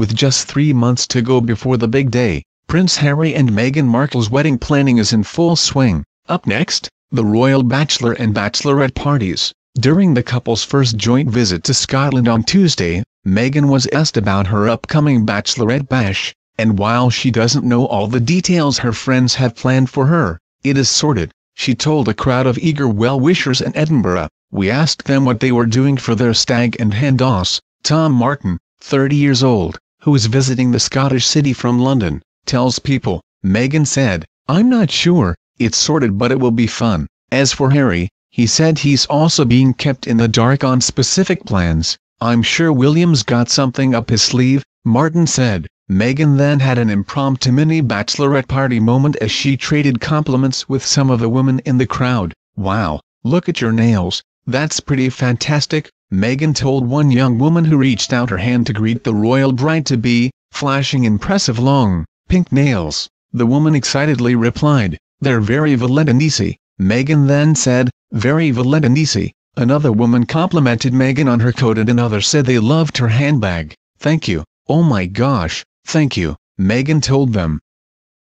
With just three months to go before the big day, Prince Harry and Meghan Markle's wedding planning is in full swing. Up next, the royal bachelor and bachelorette parties. During the couple's first joint visit to Scotland on Tuesday, Meghan was asked about her upcoming bachelorette bash, and while she doesn't know all the details her friends have planned for her, it is sorted, she told a crowd of eager well-wishers in Edinburgh. We asked them what they were doing for their stag and hen dos. Tom Martin, 30 years old, who is visiting the Scottish city from London, tells People, Meghan said, I'm not sure, it's sorted but it will be fun. As for Harry, he said he's also being kept in the dark on specific plans. I'm sure William's got something up his sleeve, Martin said. Meghan then had an impromptu mini bachelorette party moment as she traded compliments with some of the women in the crowd. Wow, look at your nails, that's pretty fantastic, Meghan told one young woman who reached out her hand to greet the royal bride-to-be, flashing impressive long, pink nails. The woman excitedly replied, they're very Valentinici. Meghan then said, very Valentinici. Another woman complimented Meghan on her coat and another said they loved her handbag. Thank you, oh my gosh, thank you, Meghan told them.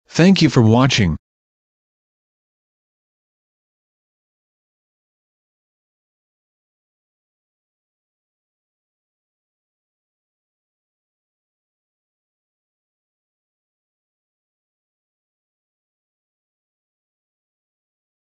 Thank you for watching.